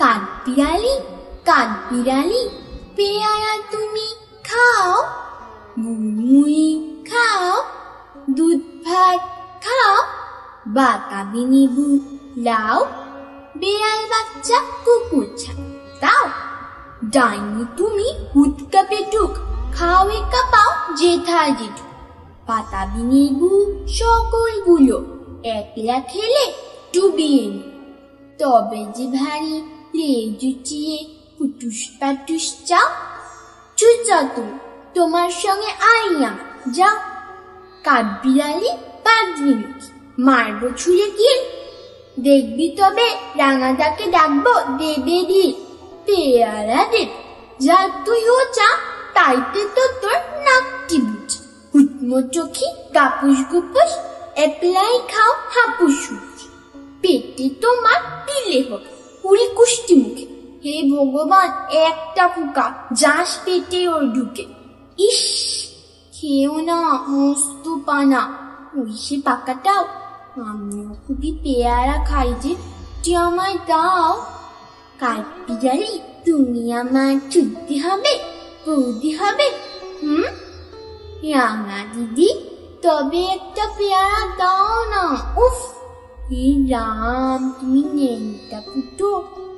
বিড়ালি কাঠবিড়ালি পেয়ারা তুমি খাও মুড়ি খাও, দুধ ভাত খাও বাতাবি নিবু লাও বেড়াল বাচ্চা কুকুর তাও ডাইনি তুমি হুৎকা পেটুক, খাও একা পাও জেঠার জেঠু। পাতা বিনিবু সকলগুলো একলা খেলে ডুবিয়ে নি তবে যে ভারী লেজ জুচিয়ে পুটুস চাও? চুচা তুমি, তোমার সঙ্গে আইয়া যাও। কাঠ বিড়ালি পাগলি মুখী মারবো ছুঁড়ে গিয়ে দেখবি তবে রাঙাদাকে ডাকবো দেবে দি পেয়ারা দে, যা তুই ও চা, তাইতে তো তোর নাকটি বুঝ হুটমো চোখি গাপুস গুপুস এপলাই খাও হাপুস। পেটে তোমার পিলে হবে। পুরি কুষ্টি মুখে। হে ভগবান, একটা ফুকা, যাস পেটে ওর ঢুকে। ইস খেয়েও না, মস্ত পানা। ওই সে পাকাটাও, আমিও খুবই পেয়ারা খাই যে। তুই আমায় দাও। কাঠ বিড়ালি তুমি আমার চুদ্দি হবে, বৌদি হবে, হুম? রাঙা দিদি, তবে একটা পেয়ারা দাও না, উফ। হে রাম, তুমি নেনটা ফুটো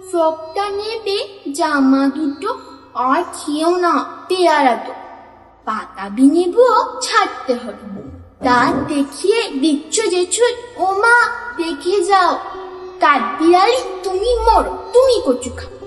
ফ্রকটা নেবে, জামা দুটো, আর খেয়েও না, পেয়ারা তো পাতাবি নেব, ছাড়তে হবে তা দেখিয়ে দিচ্ছ যেছো ও মা দেখে যাও। কাঠ বিড়ালি তুমি মরো, তুমি কচু খাও